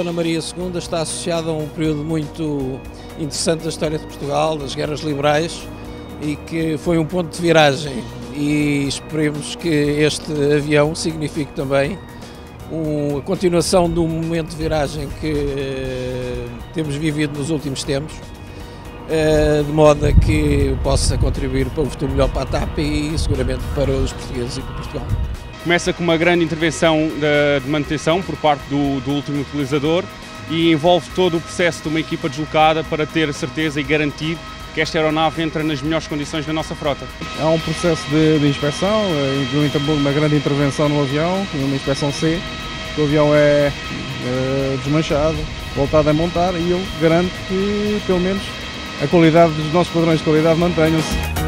Dona Maria II está associado a um período muito interessante da história de Portugal, das guerras liberais, e que foi um ponto de viragem. E esperemos que este avião signifique também a continuação do momento de viragem que uh, temos vivido nos últimos tempos, de modo a que possa contribuir para um futuro melhor para a TAP e seguramente para os portugueses e para Portugal. Começa com uma grande intervenção de, manutenção por parte do, do último utilizador e envolve todo o processo de uma equipa deslocada para ter a certeza e garantir que esta aeronave entra nas melhores condições da nossa frota. Há um processo de, de inspeção, eh, uma grande intervenção no avião, uma inspeção C, o avião é, é desmanchado, voltado a montar e eu garanto que pelo menos a qualidade dos nossos padrões de qualidade mantenham-se.